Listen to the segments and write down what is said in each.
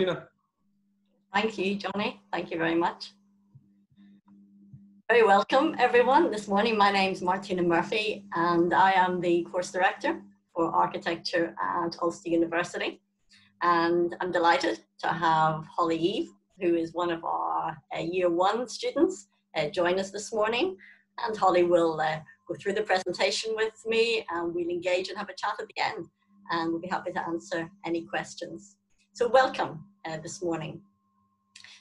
Martina. Thank you, Johnny. Thank you very much. Very welcome, everyone. This morning, my name is Martina Murphy, and I am the course director for architecture at Ulster University. And I'm delighted to have Holly Eve, who is one of our uh, year one students, uh, join us this morning. And Holly will uh, go through the presentation with me and we'll engage and have a chat at the end. And we'll be happy to answer any questions. So welcome uh, this morning.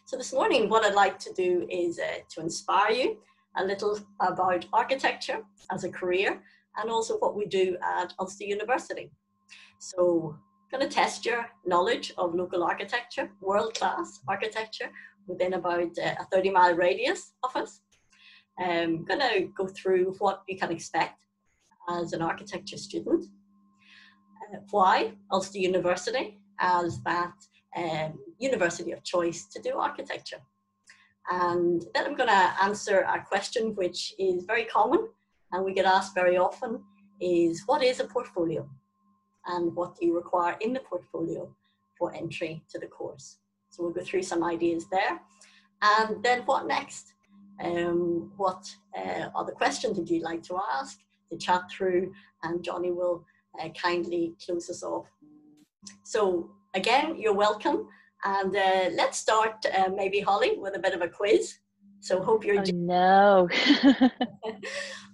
So this morning, what I'd like to do is uh, to inspire you a little about architecture as a career and also what we do at Ulster University. So I'm going to test your knowledge of local architecture, world-class architecture within about uh, a 30 mile radius of us. I'm going to go through what you can expect as an architecture student, uh, why Ulster University as that um, university of choice to do architecture. And then I'm going to answer a question which is very common and we get asked very often is what is a portfolio and what do you require in the portfolio for entry to the course. So we'll go through some ideas there. And then what next? Um, what uh, other questions would you like to ask, to chat through, and Johnny will uh, kindly close us off. So again, you're welcome. And uh, let's start, uh, maybe Holly, with a bit of a quiz. So hope you're oh, no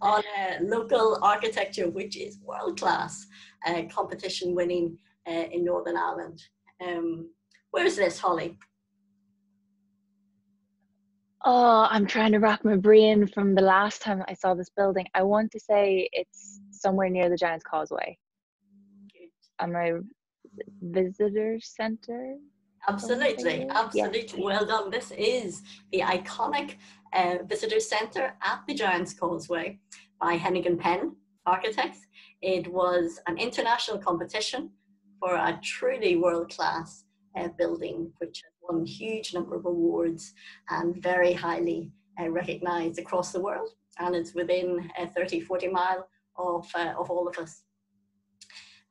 on uh, local architecture, which is world class, uh, competition winning uh, in Northern Ireland. Um, where is this, Holly? Oh, I'm trying to rack my brain from the last time I saw this building. I want to say it's somewhere near the Giant's Causeway. Am I visitor center? Absolutely, absolutely. Yeah. Well done. This is the iconic uh, visitor centre at the Giant's Causeway by Heneghan Peng Architects. It was an international competition for a truly world class uh, building, which has won a huge number of awards and very highly uh, recognised across the world. And it's within uh, 30, 40 mile of, uh, of all of us.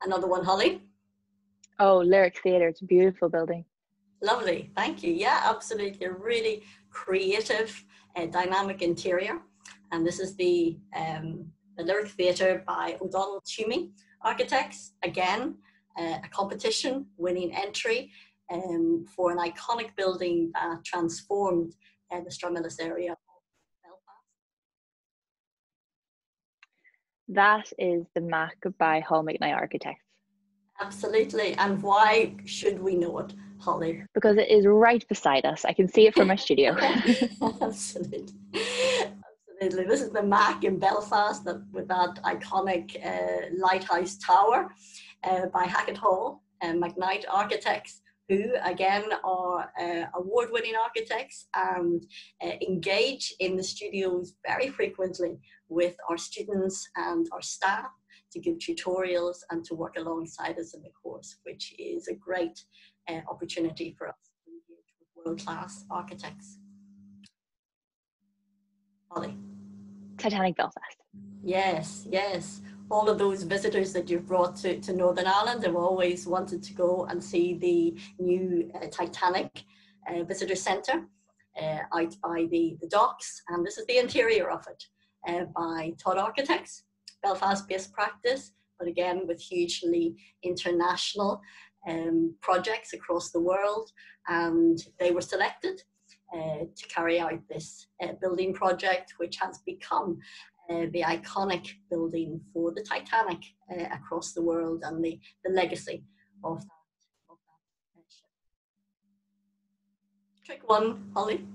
Another one, Holly. Oh, Lyric Theatre. It's a beautiful building. Lovely, thank you. Yeah, absolutely. A really creative, uh, dynamic interior. And this is the, um, the Lyric Theatre by O'Donnell Tuomey Architects. Again, uh, a competition winning entry um, for an iconic building that transformed uh, the Stranmillis area of Belfast. That is the MAC by Hall McKnight Architects. Absolutely. And why should we know it? Holly? Because it is right beside us. I can see it from my studio. Absolutely. Absolutely. This is the MAC in Belfast that, with that iconic uh, lighthouse tower uh, by Hackett Hall and McKnight Architects, who again are uh, award winning architects and uh, engage in the studios very frequently with our students and our staff to give tutorials and to work alongside us in the course, which is a great uh, opportunity for us to engage with world-class architects. Holly. Titanic Belfast. Yes, yes. All of those visitors that you've brought to, to Northern Ireland have always wanted to go and see the new uh, Titanic uh, Visitor Centre uh, out by the, the docks. And this is the interior of it uh, by Todd Architects, Belfast-based practice, but again with hugely international um, projects across the world, and they were selected uh, to carry out this uh, building project, which has become uh, the iconic building for the Titanic uh, across the world and the, the legacy of that, of that. Trick one, Holly.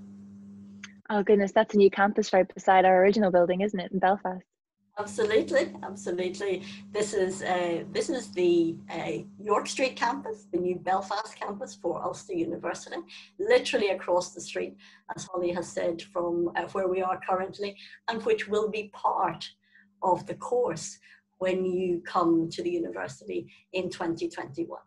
Oh goodness, that's a new campus right beside our original building, isn't it, in Belfast? Absolutely, absolutely. This is uh, this is the uh, York Street campus, the new Belfast campus for Ulster University, literally across the street, as Holly has said, from uh, where we are currently, and which will be part of the course when you come to the university in 2021.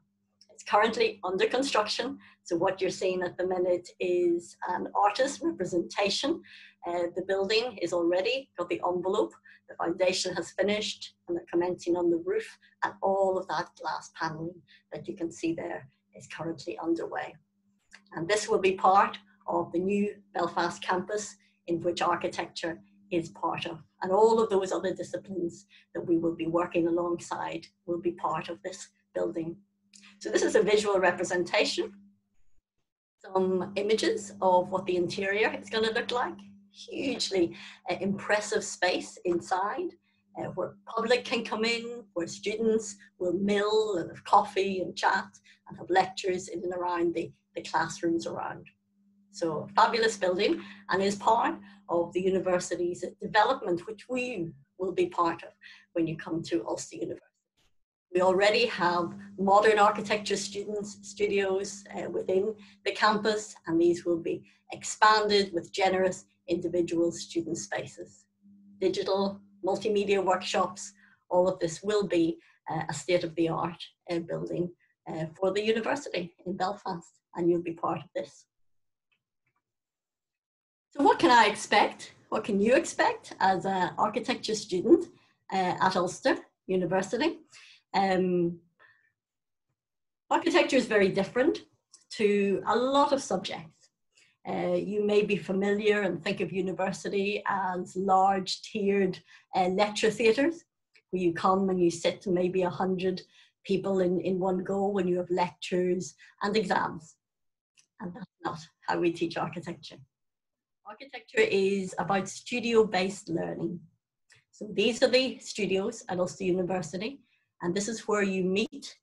It's currently under construction, so what you're seeing at the minute is an artist representation. Uh, the building is already got the envelope the foundation has finished and they're commencing on the roof and all of that glass paneling that you can see there is currently underway. And this will be part of the new Belfast campus in which architecture is part of. And all of those other disciplines that we will be working alongside will be part of this building. So this is a visual representation. Some images of what the interior is going to look like. Hugely uh, impressive space inside uh, where public can come in, where students will mill and have coffee and chat and have lectures in and around the, the classrooms around. So fabulous building and is part of the university's development, which we will be part of when you come to Ulster University. We already have modern architecture students studios uh, within the campus, and these will be expanded with generous individual student spaces. Digital, multimedia workshops, all of this will be uh, a state-of-the-art uh, building uh, for the university in Belfast, and you'll be part of this. So what can I expect? What can you expect as an architecture student uh, at Ulster University? Um, architecture is very different to a lot of subjects. Uh, you may be familiar and think of university as large tiered uh, lecture theatres where you come and you sit to maybe a hundred people in, in one go when you have lectures and exams. And that's not how we teach architecture. Architecture is about studio-based learning. So these are the studios at Ulster University, and this is where you meet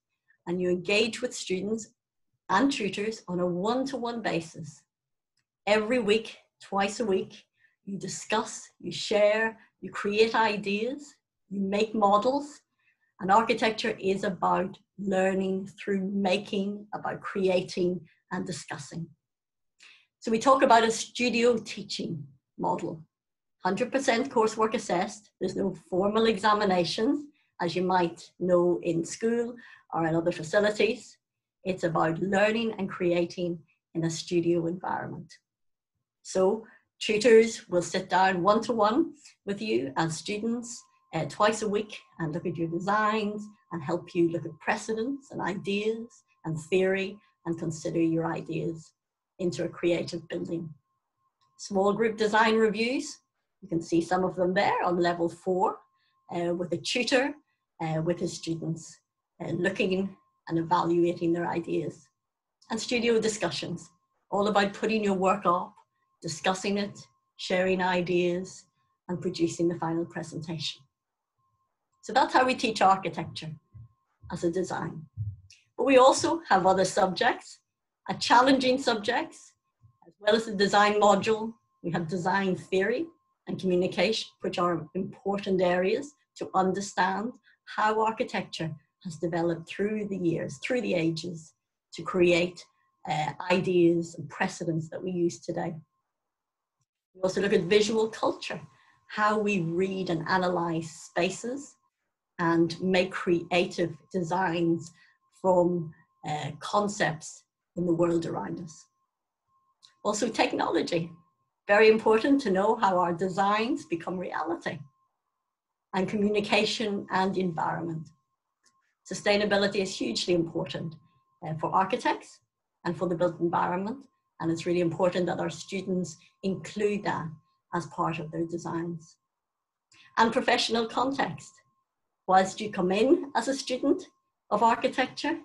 and you engage with students and tutors on a one-to-one basis. Every week, twice a week, you discuss, you share, you create ideas, you make models, and architecture is about learning through making, about creating and discussing. So we talk about a studio teaching model. 100% coursework assessed. There's no formal examinations, as you might know in school or in other facilities. It's about learning and creating in a studio environment. So tutors will sit down one-to-one with you as students uh, twice a week and look at your designs and help you look at precedents and ideas and theory and consider your ideas into a creative building. Small group design reviews, you can see some of them there on level four uh, with a tutor, uh, with his students, uh, looking and evaluating their ideas. And studio discussions, all about putting your work up, discussing it, sharing ideas, and producing the final presentation. So that's how we teach architecture as a design. But we also have other subjects a challenging subjects, as well as the design module. We have design theory and communication, which are important areas to understand how architecture has developed through the years, through the ages, to create uh, ideas and precedents that we use today. We also look at visual culture, how we read and analyze spaces and make creative designs from uh, concepts in the world around us. Also technology, very important to know how our designs become reality. And communication and environment. Sustainability is hugely important uh, for architects and for the built environment. And it's really important that our students include that as part of their designs. And professional context. Whilst you come in as a student of architecture,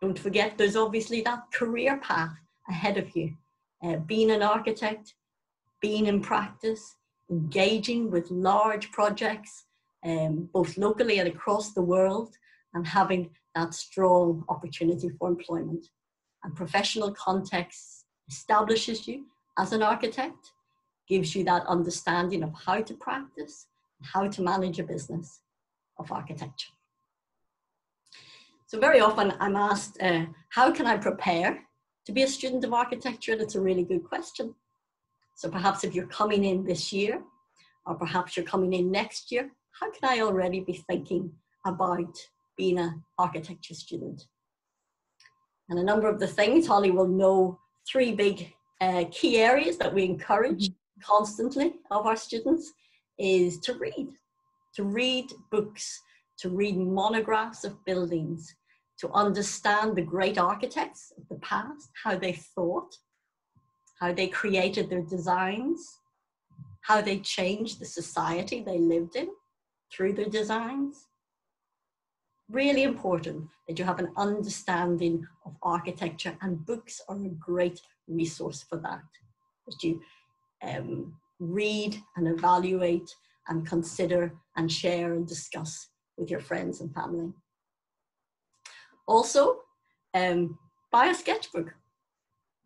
don't forget, there's obviously that career path ahead of you. Uh, being an architect, being in practice, engaging with large projects, um, both locally and across the world, and having that strong opportunity for employment. And professional context establishes you as an architect, gives you that understanding of how to practice, how to manage a business of architecture. So very often I'm asked, uh, how can I prepare to be a student of architecture? That's a really good question. So perhaps if you're coming in this year, or perhaps you're coming in next year, how can I already be thinking about being an architecture student? And a number of the things, Holly will know three big uh, key areas that we encourage mm-hmm. constantly of our students is to read, to read books, to read monographs of buildings, to understand the great architects of the past, how they thought, how they created their designs, how they changed the society they lived in through their designs. Really important that you have an understanding of architecture, and books are a great resource for that. That you um, read and evaluate and consider and share and discuss with your friends and family. Also, um, buy a sketchbook.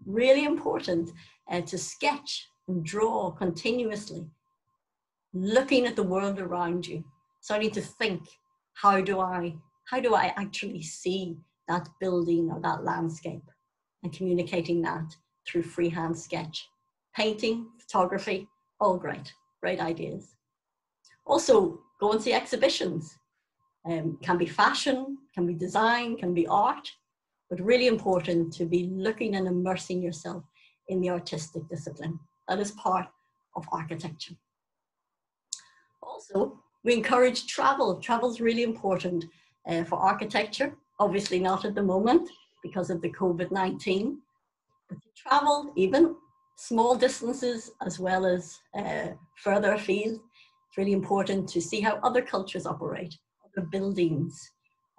Really important uh, to sketch and draw continuously, looking at the world around you, starting to think, how do I, how do I actually see that building or that landscape and communicating that through freehand sketch. Painting, photography, all great, great ideas. Also, go and see exhibitions. Um, can be fashion, can be design, can be art, but really important to be looking and immersing yourself in the artistic discipline. That is part of architecture. Also, we encourage travel. Travel is really important uh, for architecture. Obviously not at the moment because of the COVID-19, but to travel even small distances as well as uh, further afield. It's really important to see how other cultures operate, other buildings,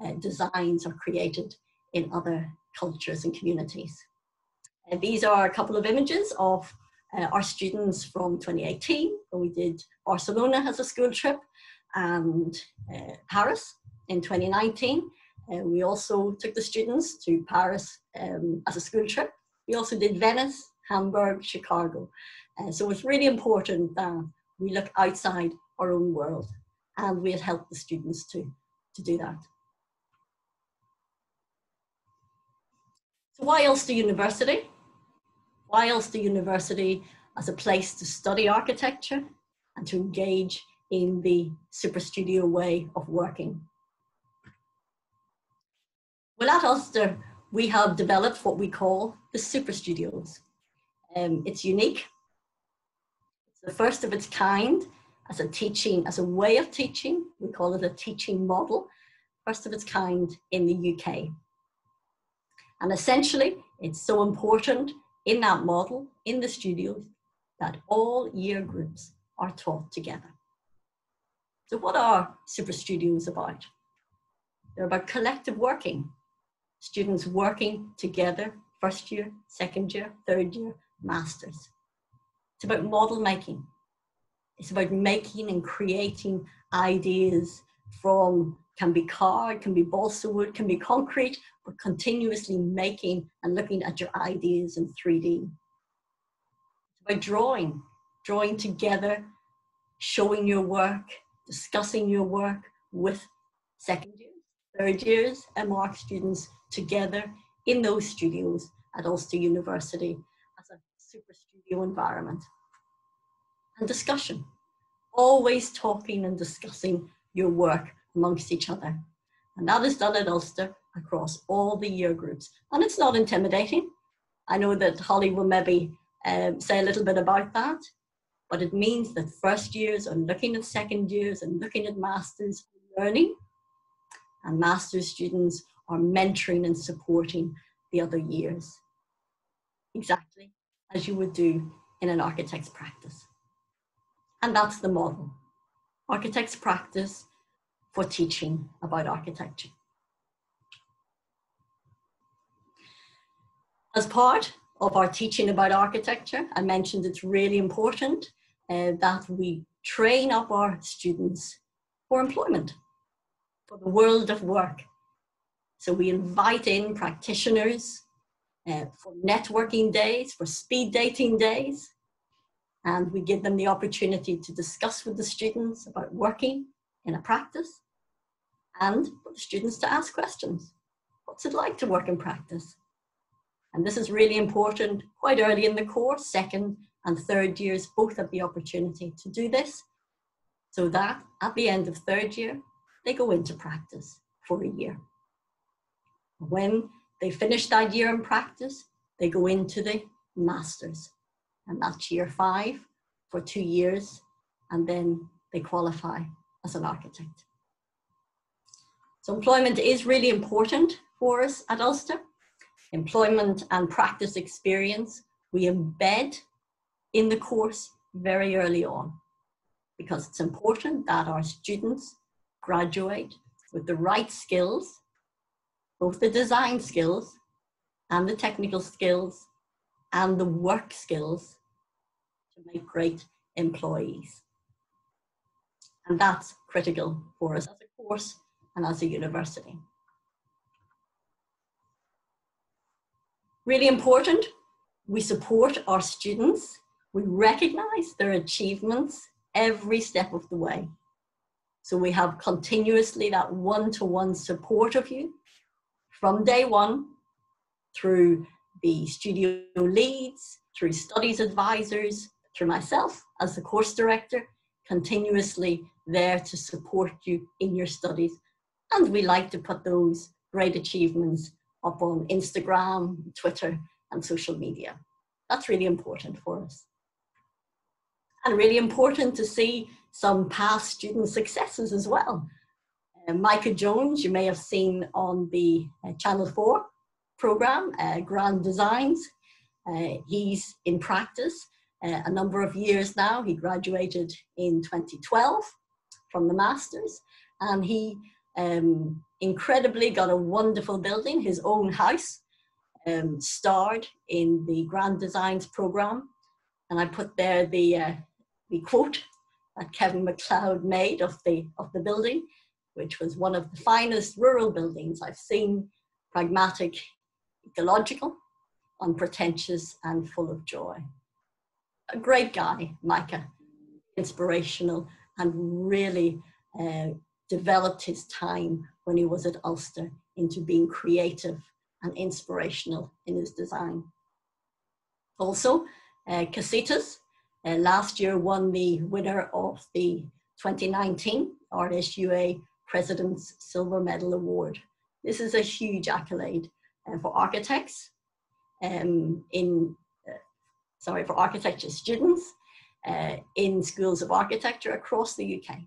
uh, designs are created in other cultures and communities. Uh, these are a couple of images of uh, our students from 2018 when we did Barcelona as a school trip and uh, Paris in 2019. Uh, we also took the students to Paris um, as a school trip. We also did Venice, Hamburg, Chicago. Uh, so it's really important that we look outside our own world and we'll helped the students to, to do that. So why else Ulster University? Why else Ulster University as a place to study architecture and to engage in the super studio way of working. Well, at Ulster, we have developed what we call the super studios. Um, it's unique. It's the first of its kind as a teaching, as a way of teaching. We call it a teaching model, first of its kind in the UK. And essentially, it's so important in that model, in the studios, that all year groups are taught together. So what are Super Studios about? They're about collective working. Students working together, first year, second year, third year, masters. It's about model making. It's about making and creating ideas from, can be card, can be balsa wood, can be concrete, but continuously making and looking at your ideas in 3D. It's about drawing, drawing together, showing your work, discussing your work with second years, third years, MArch students together in those studios at Ulster University as a super studio environment. And discussion, always talking and discussing your work amongst each other. And that is done at Ulster across all the year groups. And it's not intimidating. I know that Holly will maybe um, say a little bit about that, but it means that first years are looking at second years and looking at masters learning, and master's students are mentoring and supporting the other years. Exactly as you would do in an architect's practice. And that's the model. Architect's practice for teaching about architecture. As part of our teaching about architecture, I mentioned it's really important uh, that we train up our students for employment, for the world of work. So we invite in practitioners uh, for networking days, for speed dating days, and we give them the opportunity to discuss with the students about working in a practice and for the students to ask questions. What's it like to work in practice? And this is really important quite early in the course, second and third years both have the opportunity to do this so that at the end of third year, they go into practice for a year. When they finish that year in practice, they go into the masters and that's year five for two years and then they qualify as an architect. So employment is really important for us at Ulster. Employment and practice experience we embed in the course very early on because it's important that our students graduate with the right skills, both the design skills and the technical skills and the work skills to make great employees. And that's critical for us as a course and as a university. Really important, we support our students. We recognize their achievements every step of the way. So we have continuously that one-to-one support of you from day one through the studio leads, through studies advisors, through myself as the course director, continuously there to support you in your studies. And we like to put those great achievements up on Instagram, Twitter, and social media. That's really important for us. And really important to see some past student successes as well. Uh, Micah Jones, you may have seen on the uh, Channel 4 program, uh, Grand Designs. He's in practice a number of years now. He graduated in 2012 from the Masters and he um, incredibly got a wonderful building, his own house, um, starred in the Grand Designs program. And I put there the, uh, the quote that Kevin McCloud made of the, of the building, which was one of the finest rural buildings I've seen, pragmatic, ecological, unpretentious, and full of joy. A great guy, Micah, inspirational, and really uh, developed his time when he was at Ulster into being creative and inspirational in his design. Also, uh, Casitas uh, last year won the winner of the 2019 RSUA President's Silver Medal Award. This is a huge accolade uh, for architects um, in, uh, sorry, for architecture students uh, in schools of architecture across the UK.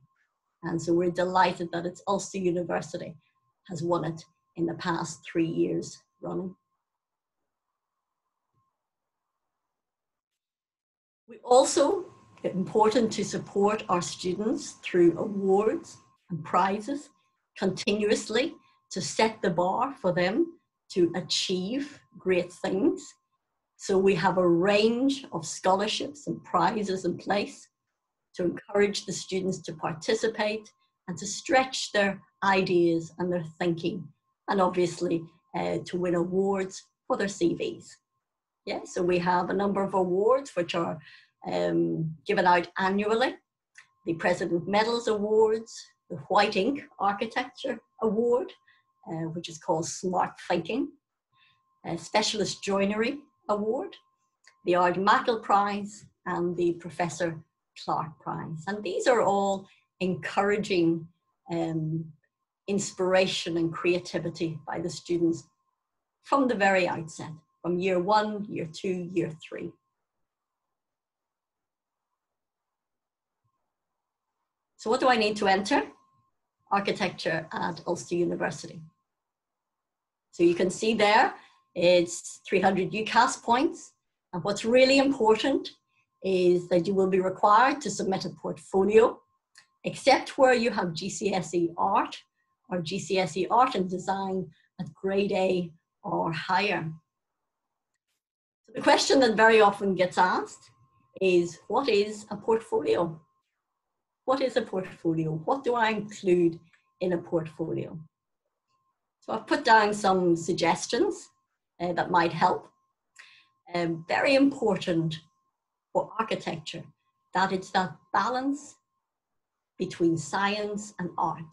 And so we're delighted that it's Ulster University has won it in the past three years running. We also, important to support our students through awards and prizes continuously to set the bar for them to achieve great things. So we have a range of scholarships and prizes in place to encourage the students to participate and to stretch their ideas and their thinking, and obviously uh, to win awards for their CVs. Yeah, so we have a number of awards which are um, given out annually. The President Medals Awards, the White Ink Architecture Award, uh, which is called Smart Thinking, a Specialist Joinery Award, the Ard Machell Prize, and the Professor Clark Prize. And these are all encouraging um, inspiration and creativity by the students from the very outset, from year one, year two, year three. So what do I need to enter? Architecture at Ulster University. So you can see there, it's 300 UCAS points. And what's really important is that you will be required to submit a portfolio, except where you have GCSE art or GCSE art and design at grade A or higher. So the question that very often gets asked is what is a portfolio? What is a portfolio? What do I include in a portfolio? So I've put down some suggestions uh, that might help. Um, very important for architecture that it's that balance between science and art.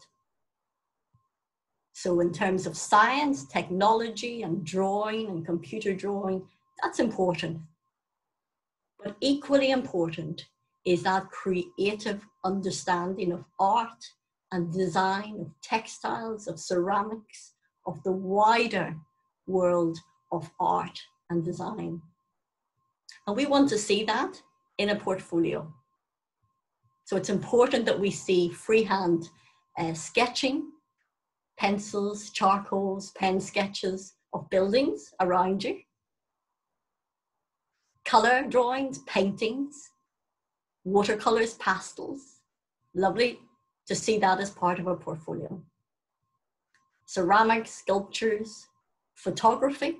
So in terms of science, technology and drawing and computer drawing, that's important. But equally important is that creative understanding of art and design, of textiles, of ceramics, of the wider world of art and design. And we want to see that in a portfolio. So it's important that we see freehand uh, sketching, pencils, charcoals, pen sketches of buildings around you, color drawings, paintings, watercolors, pastels. Lovely to see that as part of a portfolio. Ceramics, sculptures, photography,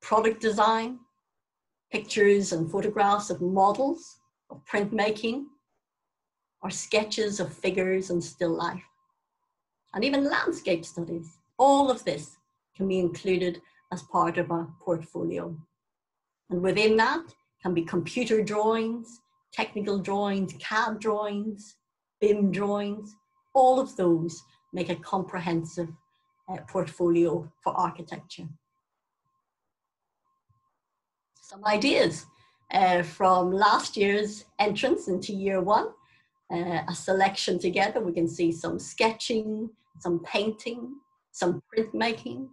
product design, pictures and photographs of models, of printmaking, or sketches of figures and still life, and even landscape studies. All of this can be included as part of a portfolio. And within that can be computer drawings, technical drawings, CAD drawings, BIM drawings, all of those make a comprehensive uh, portfolio for architecture. Some ideas uh, from last year's entrance into year one, uh, a selection together. We can see some sketching, some painting, some printmaking,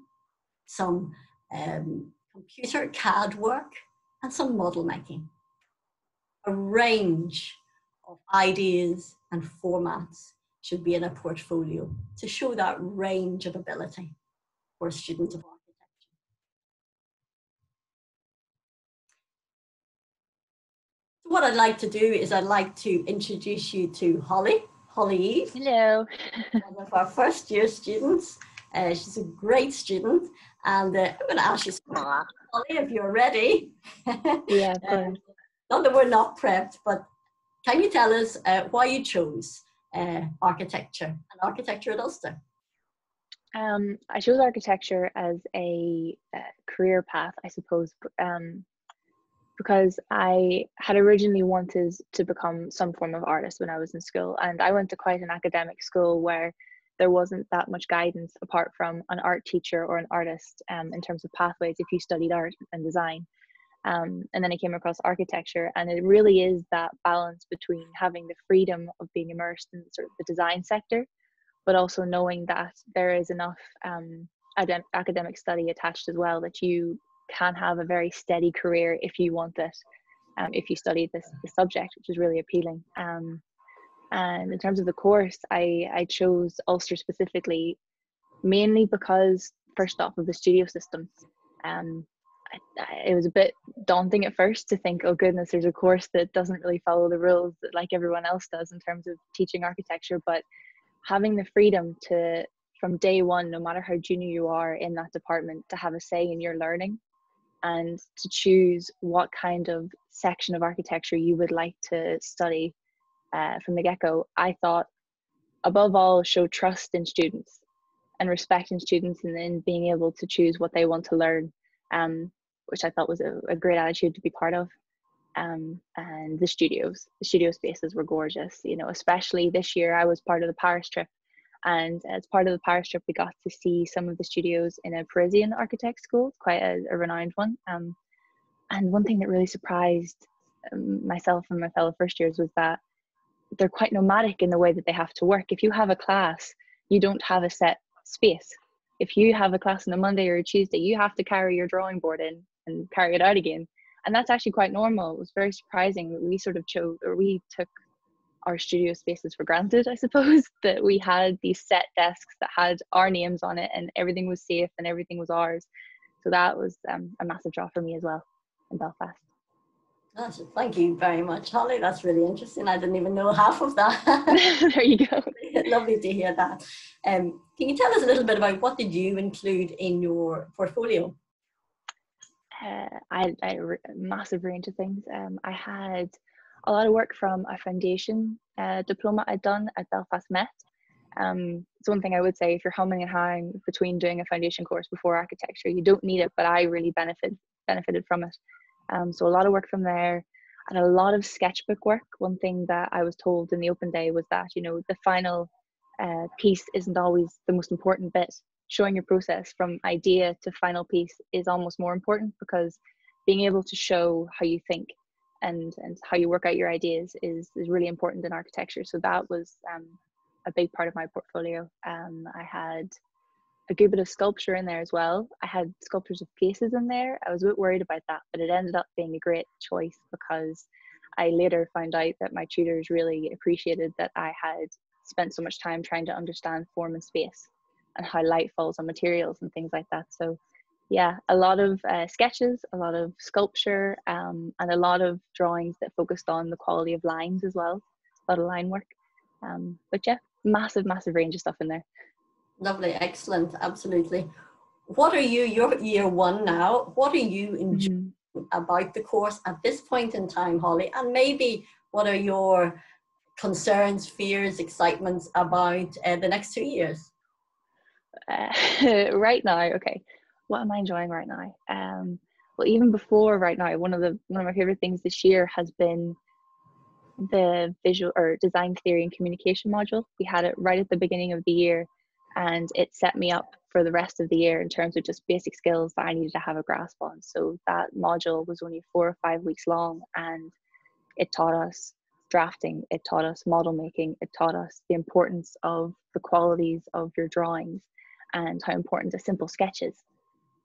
some um, computer CAD work, and some model making. A range of ideas and formats should be in a portfolio to show that range of ability for a student of architecture. So what I'd like to do is I'd like to introduce you to Holly, Holly Eve. Hello. one of our first year students. Uh, she's a great student and uh, I'm going to ask you something, Holly, if you're ready. Yeah, of Um, course. Not that we're not prepped, but can you tell us uh, why you chose uh, architecture and architecture at Ulster? Um, I chose architecture as a uh, career path, I suppose, um, because I had originally wanted to become some form of artist when I was in school, and I went to quite an academic school where there wasn't that much guidance apart from an art teacher or an artist um, in terms of pathways if you studied art and design. Um, and then I came across architecture, and it really is that balance between having the freedom of being immersed in sort of the design sector but also knowing that there is enough um, adem- academic study attached as well that you can have a very steady career if you want it, um, if you study this, this subject, which is really appealing. Um, and in terms of the course, I, I chose Ulster specifically mainly because, first off, of the studio systems. Um, it was a bit daunting at first to think, oh goodness, there's a course that doesn't really follow the rules that like everyone else does in terms of teaching architecture, but having the freedom to from day one no matter how junior you are in that department to have a say in your learning and to choose what kind of section of architecture you would like to study uh, from the get-go i thought above all show trust in students and respect in students and in being able to choose what they want to learn. Um, which i thought was a, a great attitude to be part of um, and the studios. The studio spaces were gorgeous, you know, especially this year. I was part of the Paris trip, and as part of the Paris trip, we got to see some of the studios in a Parisian architect school, quite a, a renowned one. Um, and one thing that really surprised um, myself and my fellow first years was that they're quite nomadic in the way that they have to work. If you have a class, you don't have a set space. If you have a class on a Monday or a Tuesday, you have to carry your drawing board in and carry it out again and that's actually quite normal. It was very surprising that we sort of chose or we took our studio spaces for granted, I suppose, that we had these set desks that had our names on it and everything was safe and everything was ours. So that was um, a massive draw for me as well in Belfast. That's, thank you very much, Holly. That's really interesting. I didn't even know half of that. there you go. Lovely to hear that. Um, can you tell us a little bit about what did you include in your portfolio? Uh, I I massive range of things. Um, I had a lot of work from a foundation uh, diploma I'd done at Belfast Met. Um, it's one thing I would say if you're humming and hawing between doing a foundation course before architecture, you don't need it, but I really benefit benefited from it. Um, so a lot of work from there and a lot of sketchbook work. One thing that I was told in the open day was that you know the final uh, piece isn't always the most important bit showing your process from idea to final piece is almost more important because being able to show how you think and and how you work out your ideas is is really important in architecture. So that was um, a big part of my portfolio. Um, i had a good bit of sculpture in there as well. I had sculptures of faces in there. I was a bit worried about that but it ended up being a great choice because i later found out that my tutors really appreciated that i had spent so much time trying to understand form and space and how light falls on materials and things like that. So yeah, a lot of uh, sketches, a lot of sculpture, um, and a lot of drawings that focused on the quality of lines as well, a lot of line work. Um, but yeah, massive, massive range of stuff in there. Lovely, excellent, absolutely. What are you, you're year one now, what are you enjoying mm-hmm. about the course at this point in time, Holly? And maybe what are your concerns, fears, excitements about uh, the next two years? Uh, right now, okay what am I enjoying right now? Um, well, even before right now, one of the one of my favorite things this year has been the visual or design theory and communication module. We had it right at the beginning of the year, and it set me up for the rest of the year in terms of just basic skills that I needed to have a grasp on. So that module was only four or five weeks long, and it taught us drafting, it taught us model making, it taught us the importance of the qualities of your drawings and how important a simple sketch is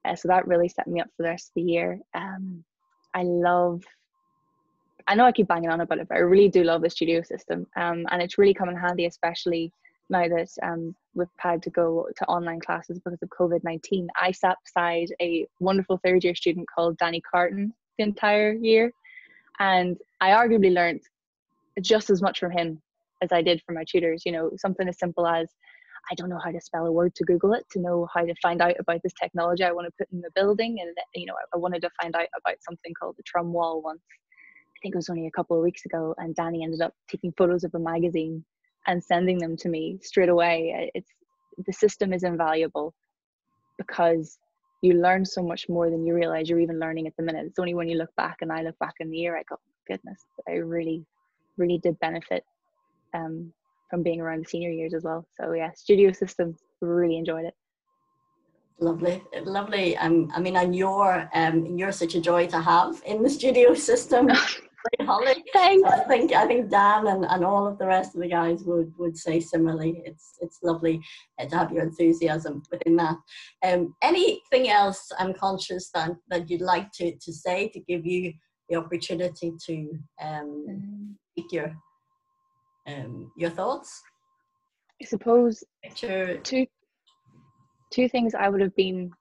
uh, so that really set me up for the rest of the year. Um, I love, I know I keep banging on about it, but I really do love the studio system. Um, and it's really come in handy, especially now that um, we've had to go to online classes because of COVID 19. I sat beside a wonderful third year student called Danny Carton the entire year. And I arguably learned just as much from him as I did from my tutors. You know, something as simple as I don't know how to spell a word to Google it to know how to find out about this technology I want to put in the building. And you know, I wanted to find out about something called the Trombe Wall once. I think it was only a couple of weeks ago, and Danny ended up taking photos of a magazine and sending them to me straight away. It's the system is invaluable because you learn so much more than you realize you're even learning at the minute. It's only when you look back, and I look back in the year, I go, goodness, I really, really did benefit um, from being around the senior years as well. So yeah, studio system really enjoyed it. Lovely, lovely. Um, I mean, and you're um, you're such a joy to have in the studio system. Holly. Thanks. So I think I think Dan and, and all of the rest of the guys would, would say similarly. It's it's lovely uh, to have your enthusiasm within that. Um, anything else I'm conscious that, that you'd like to, to say to give you the opportunity to um, mm. speak your um, your thoughts? I suppose two two things I would have been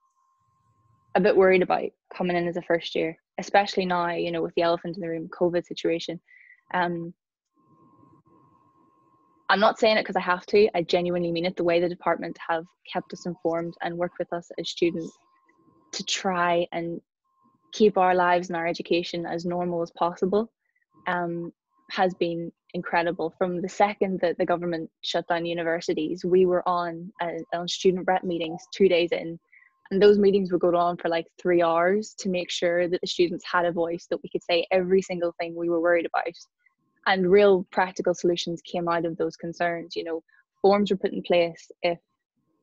a bit worried about coming in as a first year, especially now, you know, with the elephant in the room COVID situation. Um, I'm not saying it because I have to. I genuinely mean it. The way the department have kept us informed and worked with us as students to try and keep our lives and our education as normal as possible um, has been incredible. From the second that the government shut down universities, we were on uh, on student rep meetings two days in, and those meetings would go on for like three hours to make sure that the students had a voice that we could say every single thing we were worried about, and real practical solutions came out of those concerns. You know, forms were put in place if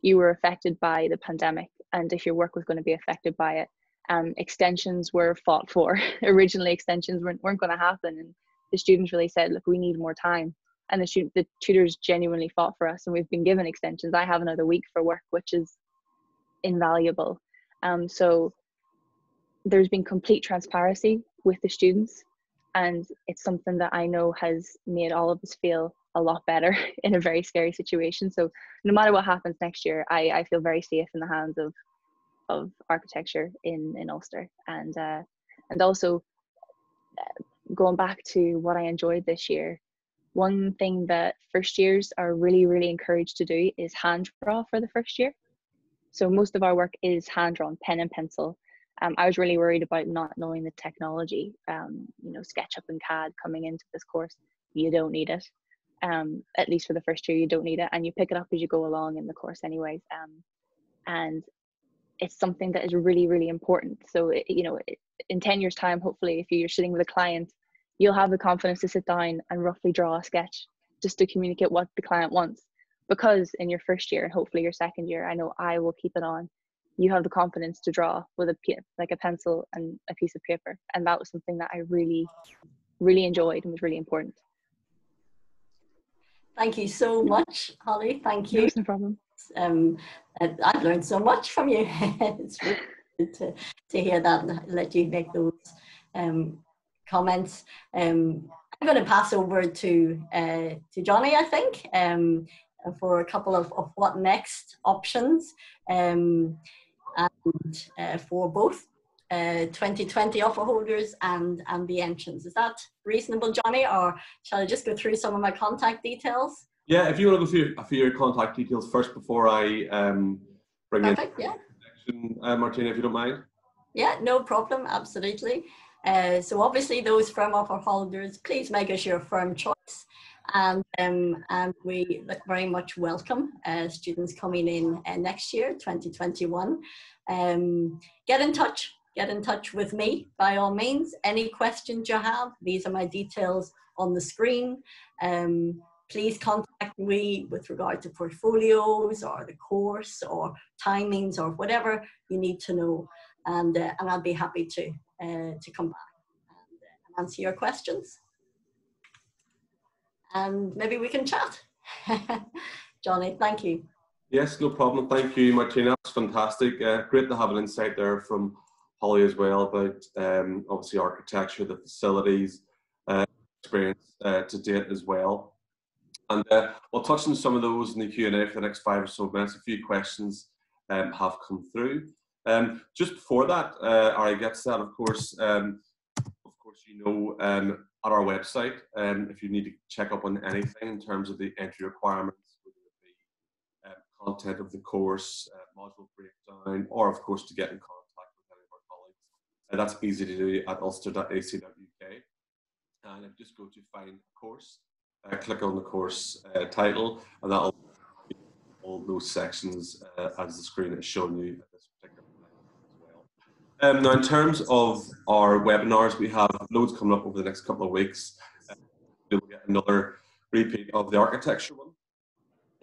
you were affected by the pandemic and if your work was going to be affected by it. Um, extensions were fought for. Originally, extensions weren't, weren't going to happen, and the students really said, look, we need more time. And the, student, the tutors genuinely fought for us, and we've been given extensions. I have another week for work, which is invaluable. Um, so there's been complete transparency with the students, and it's something that I know has made all of us feel a lot better in a very scary situation. So no matter what happens next year, I, I feel very safe in the hands of of architecture in in Ulster, and uh, and also going back to what I enjoyed this year, one thing that first years are really, really encouraged to do is hand draw for the first year. So most of our work is hand drawn, pen and pencil. Um, I was really worried about not knowing the technology. Um, you know, SketchUp and CAD coming into this course, you don't need it. Um, at least for the first year, you don't need it, and you pick it up as you go along in the course, anyways. Um, and it's something that is really, really important. So, it, you know, it, in 10 years' time, hopefully, if you're sitting with a client you'll have the confidence to sit down and roughly draw a sketch just to communicate what the client wants. Because in your first year and hopefully your second year, I know I will keep it on. You have the confidence to draw with a like a pencil and a piece of paper, and that was something that I really, really enjoyed and was really important. Thank you so much, Holly. Thank you. No problem. Um, I've learned so much from you. it's really good to, to hear that and let you make those um, comments. Um, I'm going to pass over to uh, to Johnny. I think um, for a couple of, of what next options um, and uh, for both uh, 2020 offer holders and, and the entrants. Is that reasonable, Johnny, or shall I just go through some of my contact details? Yeah, if you want to go through a few your contact details first before I um, bring Perfect, in yeah. uh, Martina, if you don't mind. Yeah, no problem, absolutely. Uh, so obviously those firm offer holders, please make us your firm choice. And, um, and we very much welcome uh, students coming in uh, next year, 2021. Um, get in touch, get in touch with me by all means. Any questions you have, these are my details on the screen. Um, please contact me with regard to portfolios or the course or timings or whatever you need to know. And, uh, and I'll be happy to, to come back and, uh, answer your questions. And maybe we can chat. Johnny, thank you. Yes, no problem. Thank you, Martina. That's fantastic. Uh, great to have an insight there from Holly as well about um, obviously architecture, the facilities, uh, experience uh, to date as well. And uh, we'll touch on some of those in the Q&A for the next five or so minutes. A few questions um, have come through. Um, just before that, uh, or I get that, of course, um, of course, you know, um, at our website, um, if you need to check up on anything in terms of the entry requirements, the content of the course, uh, module breakdown, or of course to get in contact with any of our colleagues. Uh, that's easy to do at ulster.ac.uk. And if you just go to find a course, uh, click on the course uh, title, and that'll all those sections uh, as the screen is showing you at this particular time as well. Um, now, in terms of our webinars, we have loads coming up over the next couple of weeks. Uh, we'll get another repeat of the architecture one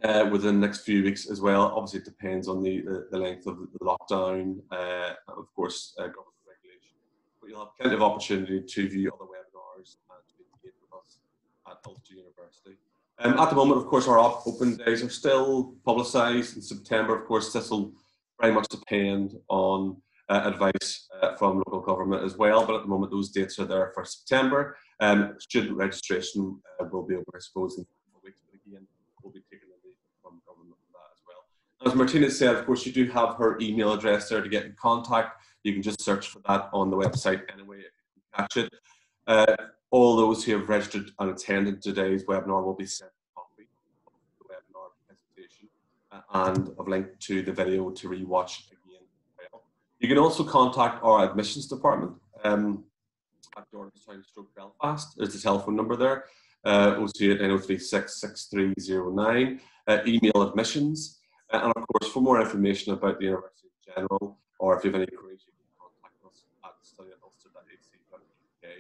uh, within the next few weeks as well. Obviously, it depends on the, the, the length of the lockdown, uh, of course, uh, government regulation. But you'll have plenty of opportunity to view other webinars and to engage with us at Ulster University. Um, at the moment, of course, our open days are still publicised in September. Of course, this will very much depend on advice uh, from local government as well. But at the moment, those dates are there for September. Um, student registration uh, will be open, I suppose, in a weeks. But again, we'll be taking a leave from government that as well. As Martina said, of course, you do have her email address there to get in contact. You can just search for that on the website anyway if you catch it. Uh, all those who have registered and attended today's webinar will be sent a copy of the webinar presentation uh, and a link to the video to rewatch. You can also contact our admissions department um, at Jordanstown Stroke Belfast. There's the telephone number there, uh, 028 936 6309. Uh, email admissions and of course, for more information about the university in general, or if you have any queries, you can contact us at study@ulster.ac.uk.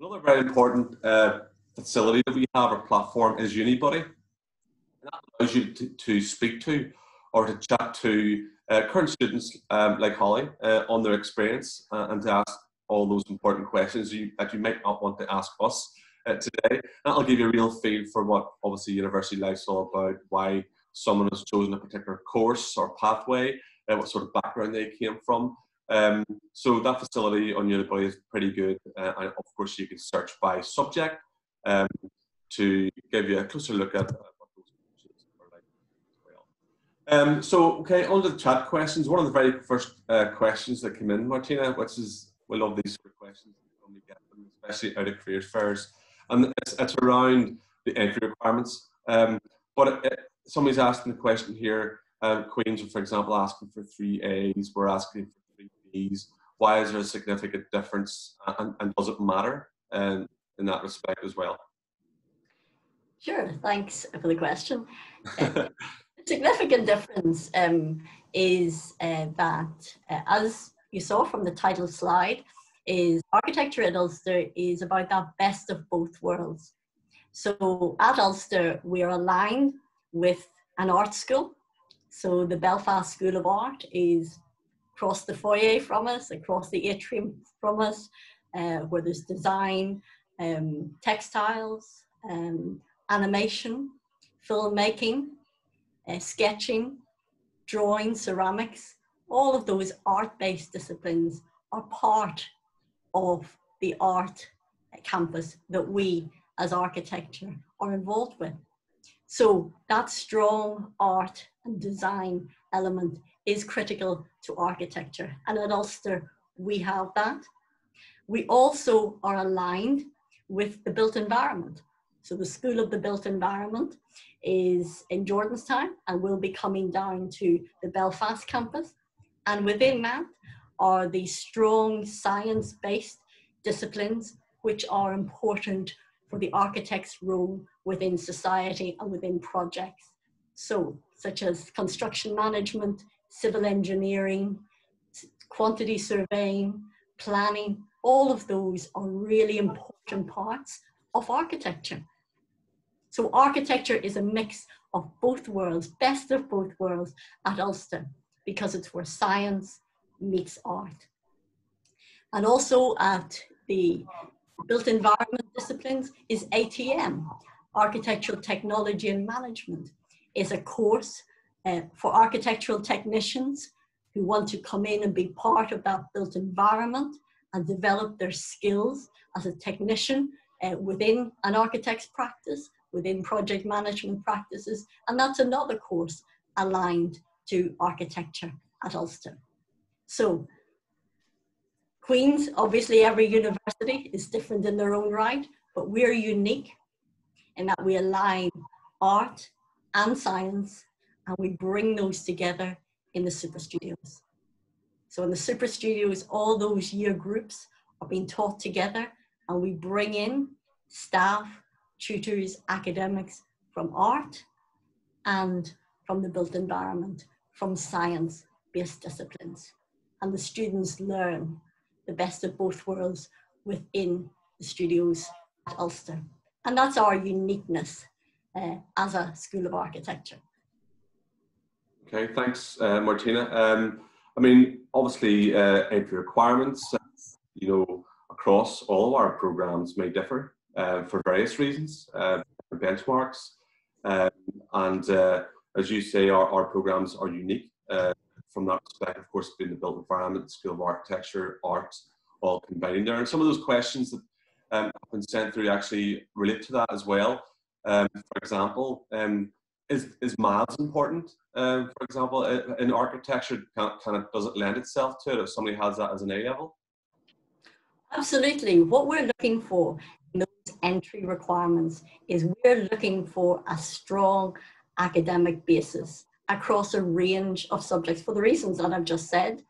Another very important uh, facility that we have, or platform, is Unibuddy. And that allows you to, to speak to or to chat to uh, current students um, like Holly uh, on their experience uh, and to ask all those important questions you, that you might not want to ask us uh, today. That'll give you a real feel for what obviously university life's all about, why someone has chosen a particular course or pathway, uh, what sort of background they came from. Um, so that facility on Unibuddy is pretty good. Uh, and of course, you can search by subject um, to give you a closer look at uh, what those courses are like as well. Um, so, okay, on to the chat questions. One of the very first uh, questions that came in, Martina, which is, we love these sort of questions when we get them, especially out of careers fairs. And it's, it's around the entry requirements. Um, but it, somebody's asking the question here. Um, Queens are, for example, asking for three A's. We're asking for three B's. Why is there a significant difference, and, and does it matter um, in that respect as well? Sure. Thanks for the question. significant difference um, is uh, that, uh, as you saw from the title slide, is architecture at Ulster is about that best of both worlds. So at Ulster, we are aligned with an art school. So the Belfast School of Art is across the foyer from us, across the atrium from us, uh, where there's design, um, textiles, um, animation, filmmaking, uh, sketching, drawing, ceramics. All of those art-based disciplines are part of the art campus that we as architecture are involved with. So that strong art and design element is critical to architecture. And at Ulster, we have that. We also are aligned with the built environment. So the School of the Built Environment is in Jordanstown and will be coming down to the Belfast campus. And within that are the strong science-based disciplines which are important for the architect's role within society and within projects. So, such as construction management, civil engineering, quantity surveying, planning, all of those are really important parts of architecture. So architecture is a mix of both worlds, best of both worlds at Ulster, because it's where science meets art. And also at the built environment disciplines is ATM, Architectural Technology and Management, is a course uh, for architectural technicians who want to come in and be part of that built environment and develop their skills as a technician uh, within an architect's practice, within project management practices, and that's another course aligned to architecture at Ulster. So, Queen's, obviously every university is different in their own right, but we're unique in that we align art and science and we bring those together in the super studios. So in the super studios, all those year groups are being taught together and we bring in staff, tutors, academics from art and from the built environment, from science-based disciplines. And the students learn the best of both worlds within the studios at Ulster. And that's our uniqueness uh, as a School of Architecture. Okay, thanks, uh, Martina. Um, I mean, obviously, uh, entry requirements, you know, across all of our programs may differ uh, for various reasons, uh, benchmarks. Um, and uh, as you say, our, our programs are unique uh, from that perspective, of course, being the built environment, School of Architecture, art, all combined there. And some of those questions that um, have been sent through actually relate to that as well. Um, for example, um, is, is maths important? Um, for example, in architecture, kind of, does it lend itself to it if somebody has that as an A level? Absolutely. What we're looking for entry requirements is we're looking for a strong academic basis across a range of subjects for the reasons that I've just said.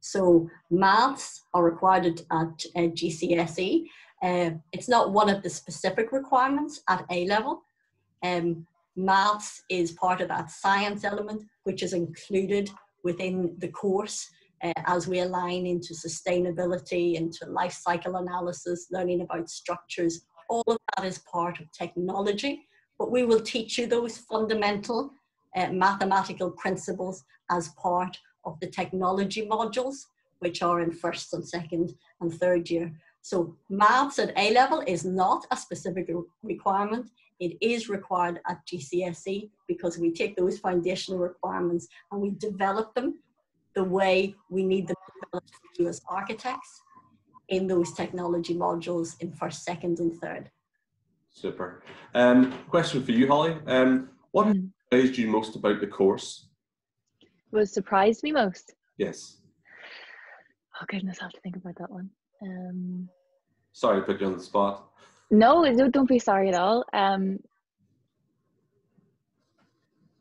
So maths are required at, uh, GCSE. Uh, it's not one of the specific requirements at A level. Um, maths is part of that science element, which is included within the course uh, as we align into sustainability, into life cycle analysis, learning about structures. All of that is part of technology, but we will teach you those fundamental uh, mathematical principles as part of the technology modules, which are in first and second and third year. So maths at A level is not a specific requirement. It is required at GCSE because we take those foundational requirements and we develop them the way we need them to as architects in those technology modules in first, second, and third. Super. Um, question for you, Holly. Um, what hmm. surprised you most about the course? What surprised me most? Yes. Oh goodness, I have to think about that one. Um, sorry to put you on the spot. No, don't be sorry at all. Um,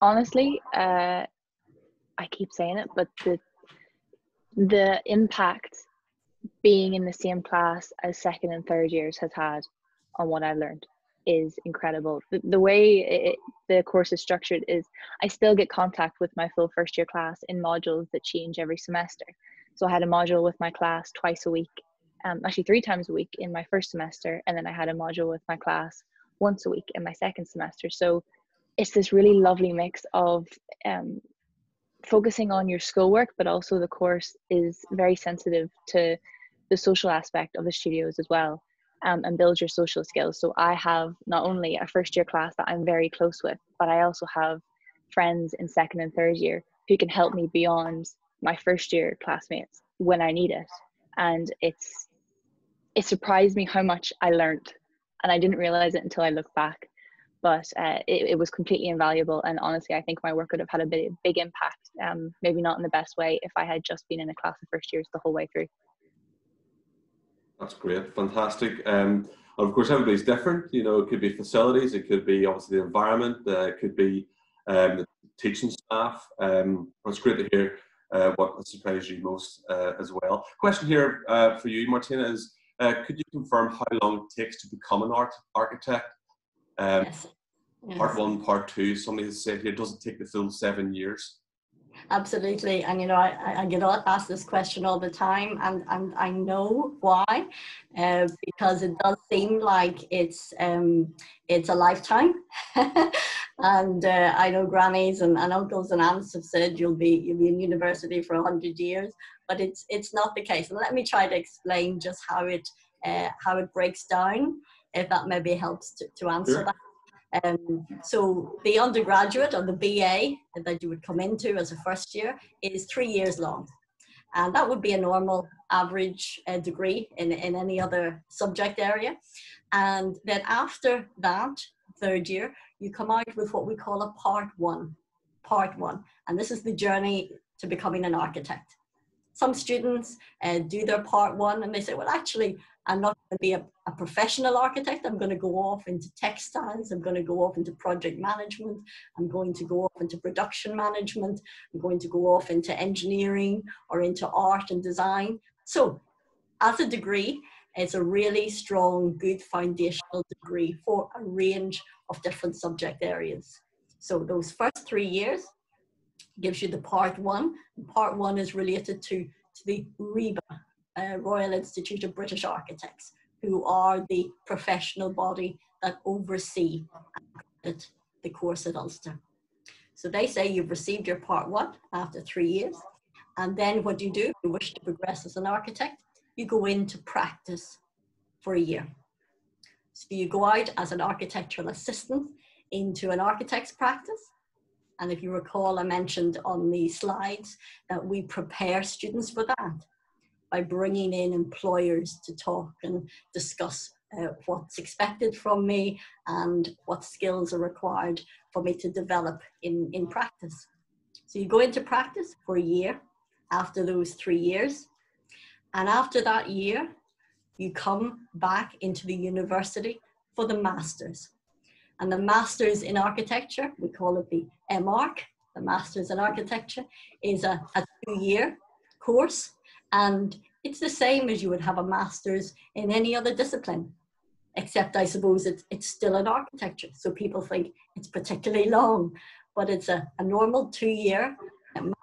honestly, uh, I keep saying it, but the the impact being in the same class as second and third years has had on what I've learned is incredible. The, the way it, the course is structured is I still get contact with my full first year class in modules that change every semester. So I had a module with my class twice a week, um, actually three times a week in my first semester, and then I had a module with my class once a week in my second semester. So it's this really lovely mix of um, focusing on your schoolwork, but also the course is very sensitive to the social aspect of the studios as well um, and build your social skills. So I have not only a first year class that I'm very close with, but I also have friends in second and third year who can help me beyond my first year classmates when I need it. And it's it surprised me how much I learned and I didn't realize it until I looked back. but uh, it, it, was completely invaluable. And honestly, I think my work would have had a big, big impact. Um, maybe not in the best way if I had just been in a class of first years the whole way through. That's great, fantastic. Um, of course, everybody's different. You know, it could be facilities, it could be obviously the environment, uh, it could be um, the teaching staff. Um, it's great to hear uh, what surprised you most uh, as well. Question here uh, for you, Martina, is uh, could you confirm how long it takes to become an art architect? Um, yes. Yes. Part one, part two. Somebody has said here, it doesn't take the full seven years? Absolutely, and you know, I, I get asked this question all the time, and, and I know why, uh, because it does seem like it's um, it's a lifetime, and uh, I know grannies and, and uncles and aunts have said you'll be you'll be in university for hundred years, but it's it's not the case. And let me try to explain just how it uh, how it breaks down, if that maybe helps to, to answer sure. that. Um, so the undergraduate or the BA that you would come into as a first year is three years long. And that would be a normal average uh, degree in, in any other subject area. And then after that, third year, you come out with what we call a part one. Part one. And this is the journey to becoming an architect. Some students uh, do their part one and they say, well, actually, I'm not going to be a, a, professional architect. I'm going to go off into textiles. I'm going to go off into project management. I'm going to go off into production management. I'm going to go off into engineering or into art and design. So, as a degree, it's a really strong, good foundational degree for a range of different subject areas. So, those first three years gives you the part one. Part one is related to, to the RIBA, uh, Royal Institute of British Architects, who are the professional body that oversee the course at Ulster. So they say you've received your part one after three years. And then what do you do, if you wish to progress as an architect, you go into practice for a year. So you go out as an architectural assistant into an architect's practice. And if you recall, I mentioned on the slides that we prepare students for that by bringing in employers to talk and discuss uh, what's expected from me and what skills are required for me to develop in, in practice. So you go into practice for a year after those three years. And after that year, you come back into the university for the master's. And the master's in architecture, we call it the MArch, the master's in architecture, is a, a two year course and it's the same as you would have a master's in any other discipline, except I suppose it's, it's still an architecture. So people think it's particularly long, but it's a, a normal two year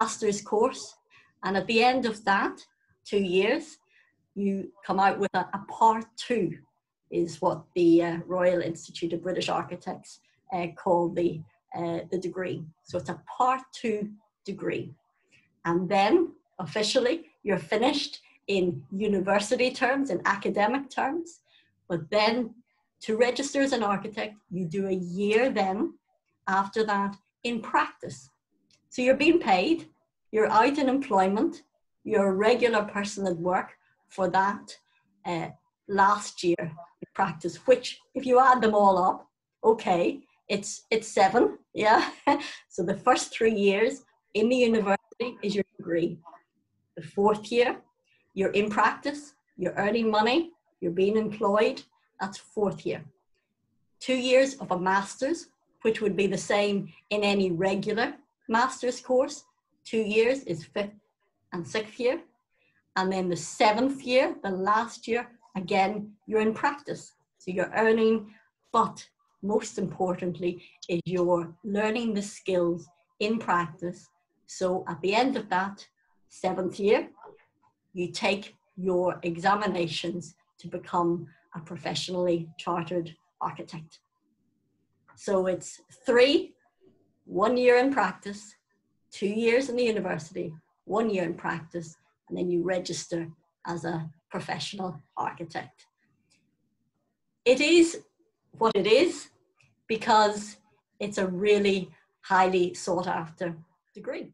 master's course. And at the end of that two years, you come out with a, a part two, is what the uh, Royal Institute of British Architects uh, call the, uh, the degree. So it's a part two degree. And then officially you're finished in university terms, in academic terms. But then to register as an architect, you do a year then after that in practice. So you're being paid, you're out in employment, you're a regular person at work for that uh, last year in practice, which if you add them all up, okay, it's it's seven, yeah. so the first three years in the university is your degree. The fourth year, you're in practice, you're earning money, you're being employed. That's fourth year. Two years of a master's, which would be the same in any regular master's course. Two years is fifth and sixth year. And then the seventh year, the last year, again, you're in practice. So you're earning, but most importantly, is you're learning the skills in practice. So at the end of that, seventh year, you take your examinations to become a professionally chartered architect. So it's three, one year in practice, two years in the university, one year in practice, and then you register as a professional architect. It is what it is because it's a really highly sought after degree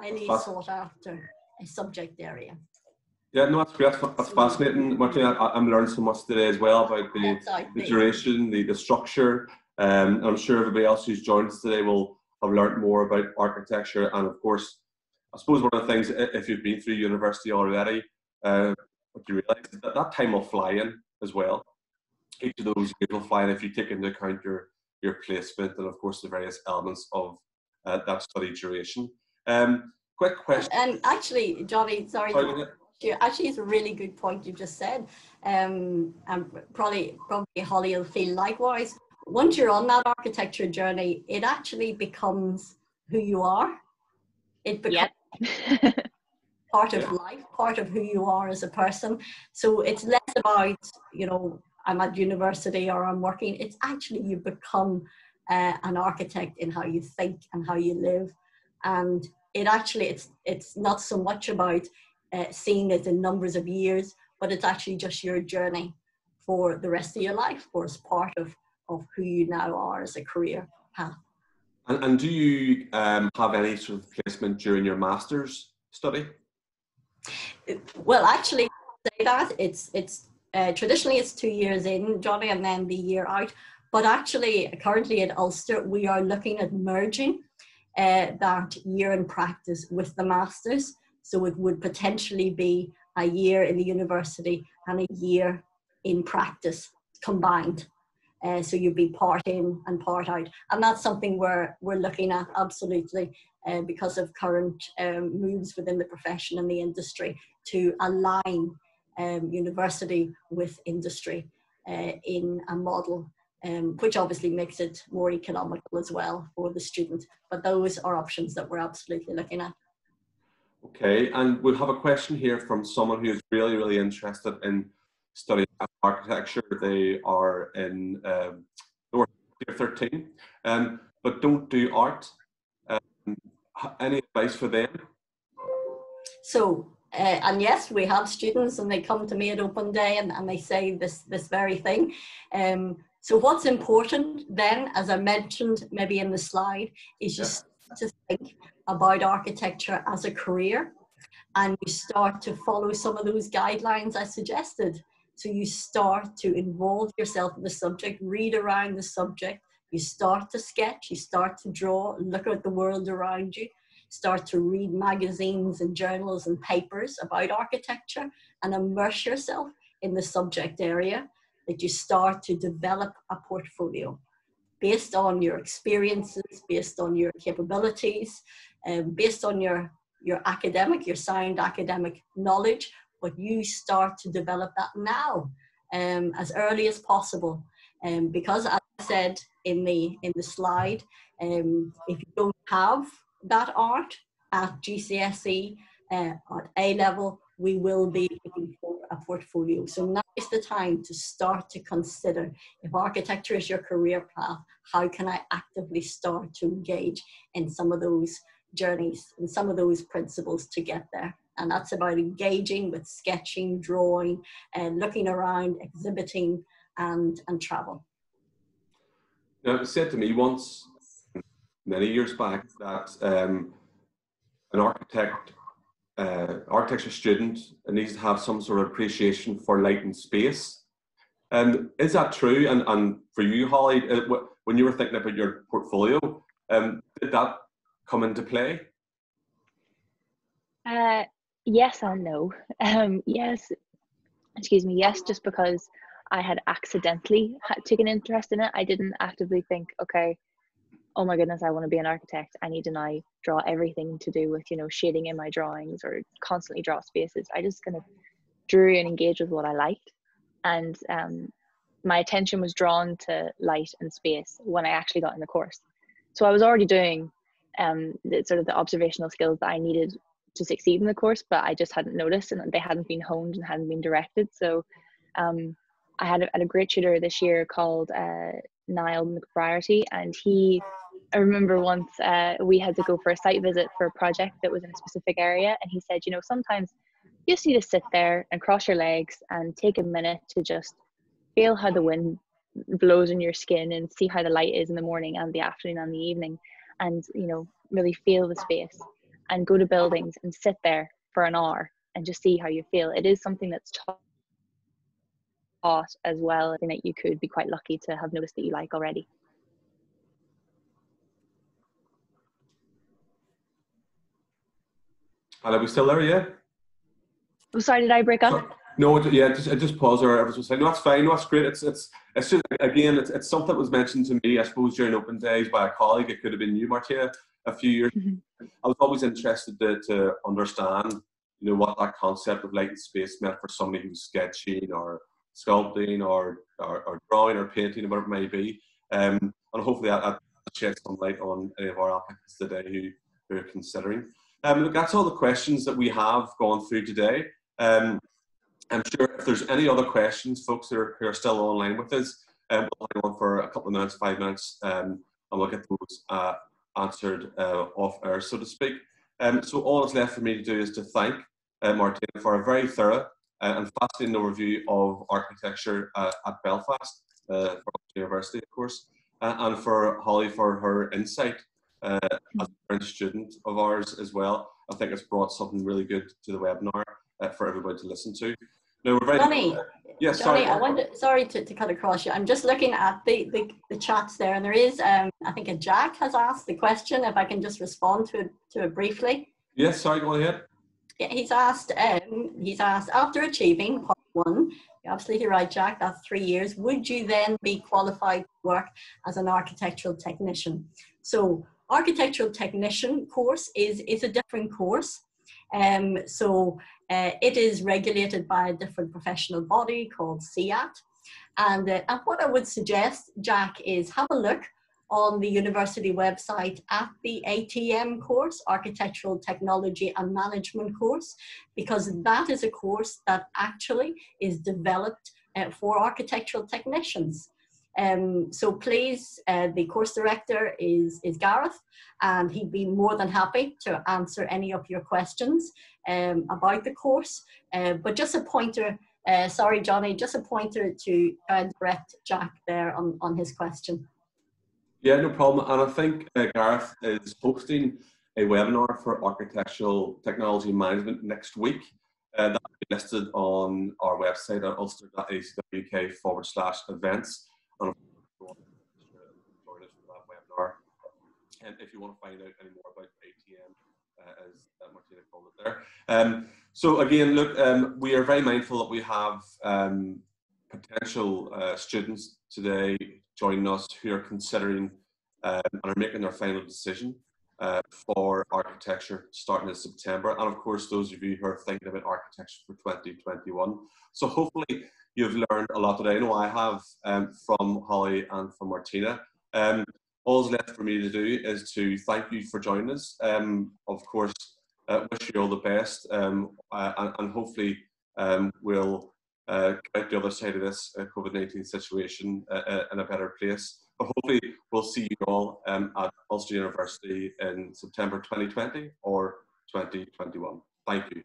highly sought after a subject area. Yeah, no, that's great. That's, that's fascinating, Martin. I, am learning so much today as well about the, the duration, the, the structure. Um, I'm sure everybody else who's joined us today will have learned more about architecture. And of course, I suppose one of the things, if you've been through university already, uh, what you realise is that that time will fly in as well. Each of those years will fly in if you take into account your, your placement and, of course, the various elements of uh, that study duration. Um, quick question. And actually, Johnny, sorry. sorry actually, it's a really good point you've just said. Um, and probably, probably Holly will feel likewise. Once you're on that architecture journey, it actually becomes who you are. It becomes yep. part of life, part of who you are as a person. So it's less about, you know, I'm at university or I'm working. It's actually you become uh, an architect in how you think and how you live. And it actually, it's, it's not so much about uh, seeing it in numbers of years, but it's actually just your journey for the rest of your life or as part of, of who you now are as a career path. And, and do you um, have any sort of placement during your master's study? Well, actually, say that it's it's uh, traditionally it's two years in, Johnny, and then the year out. But actually, currently at Ulster, we are looking at merging uh, that year in practice with the masters. So it would potentially be a year in the university and a year in practice combined. Uh, so you'd be part in and part out, and that's something we're we're looking at absolutely uh, because of current um, moves within the profession and the industry to align um, university with industry uh, in a model, um, which obviously makes it more economical as well for the student. But those are options that we're absolutely looking at. Okay, and we'll have a question here from someone who is really, really interested in studying architecture. They are in um, year 13, um, but don't do art. Um, any advice for them? So, uh, and yes, we have students and they come to me at open day and, and they say this, this very thing. Um, so what's important then, as I mentioned maybe in the slide, is just yeah. to think about architecture as a career and you start to follow some of those guidelines I suggested. So you start to involve yourself in the subject, read around the subject, you start to sketch, you start to draw, look at the world around you, start to read magazines and journals and papers about architecture and immerse yourself in the subject area that you start to develop a portfolio based on your experiences, based on your capabilities, um, based on your, your academic, your sound academic knowledge, but you start to develop that now um, as early as possible. Um, because as I said in the, in the slide, um, if you don't have that art at GCSE, uh, at A level, we will be portfolio. So now is the time to start to consider if architecture is your career path, how can I actively start to engage in some of those journeys and some of those principles to get there. And that's about engaging with sketching, drawing, and looking around, exhibiting, and, and travel. Now, it was said to me once, many years back, that um, an architect uh, architecture student needs to have some sort of appreciation for light and space. Um, is that true? And, and for you, Holly, uh, when you were thinking about your portfolio, um, did that come into play? Uh, yes and no. Um, yes, excuse me, yes, just because I had accidentally taken interest in it. I didn't actively think, okay, oh my goodness, I want to be an architect. I need to now draw everything to do with, you know, shading in my drawings or constantly draw spaces. I just kind of drew and engaged with what I liked. And um, my attention was drawn to light and space when I actually got in the course. So I was already doing um, the, sort of the observational skills that I needed to succeed in the course, but I just hadn't noticed and they hadn't been honed and hadn't been directed. So um, I had a, had a great tutor this year called uh, Niall McBriarty, and he I remember once uh, we had to go for a site visit for a project that was in a specific area, and he said, you know, sometimes you just need to sit there and cross your legs and take a minute to just feel how the wind blows in your skin and see how the light is in the morning and the afternoon and the evening, and you know, really feel the space and go to buildings and sit there for an hour and just see how you feel. It is something that's taught as well, and that you could be quite lucky to have noticed that you like already. Are we still there? Yeah. Oh, sorry, did I break up? No, yeah, just, just pause there. Everyone's saying, no, that's fine. No, that's great. It's, it's, it's just, again, it's, it's something that was mentioned to me, I suppose, during open days by a colleague. It could have been you, Martina, a few years. Mm-hmm. I was always interested to, to understand, you know, what that concept of light and space meant for somebody who's sketching or sculpting or, or, or drawing or painting or whatever it may be. Um, and hopefully that, that sheds some light on any of our applicants today who, who are considering. Um, look, that's all the questions that we have gone through today. Um, I'm sure if there's any other questions, folks who are, who are still online with us, um, we'll hang on for a couple of minutes, five minutes, um, and we'll get those uh, answered uh, off air, so to speak. Um, so all that's left for me to do is to thank uh, Martina for a very thorough uh, and fascinating overview of architecture uh, at Belfast, uh, University, of course, uh, and for Holly for her insight uh, as a French student of ours as well. I think it's brought something really good to the webinar uh, for everybody to listen to. No, we're very Johnny, yes, Johnny, sorry. I wonder, sorry to, to cut across you. I'm just looking at the, the, the chats there, and there is, um, I think, a Jack has asked the question. If I can just respond to it, to it briefly. Yes, sorry, go ahead. Yeah, he's asked. Um, he's asked after achieving part one. You're absolutely right, Jack. That's three years. Would you then be qualified to work as an architectural technician? So architectural technician course is, is a different course. Um, so uh, it is regulated by a different professional body called CIAT. And, uh, and what I would suggest, Jack, is have a look on the university website at the ATM course, Architectural Technology and Management course, because that is a course that actually is developed uh, for architectural technicians. Um, so please, uh, the course director is, is Gareth, and he'd be more than happy to answer any of your questions um, about the course. Uh, but just a pointer, uh, sorry, Johnny, just a pointer to direct Jack there on, on his question. Yeah, no problem. And I think uh, Gareth is hosting a webinar for architectural technology management next week. Uh, that will be listed on our website at ulster.ac.uk forward slash events webinar. And if you want to find out any more about ATM, uh, as uh, Martina called it there. Um, so again, look, um, we are very mindful that we have um, potential uh, students today joining us who are considering um, and are making their final decision uh, for architecture starting in September. And of course, those of you who are thinking about architecture for 2021. So hopefully you've learned a lot today. I know I have um, from Holly and from Martina. Um, all's left for me to do is to thank you for joining us. Um, of course, uh, wish you all the best, um, uh, and, and, hopefully um, we'll uh, get the other side of this uh, COVID-19 situation uh, uh, in a better place. Hopefully we'll see you all um, at Ulster University in September 2020 or 2021. Thank you.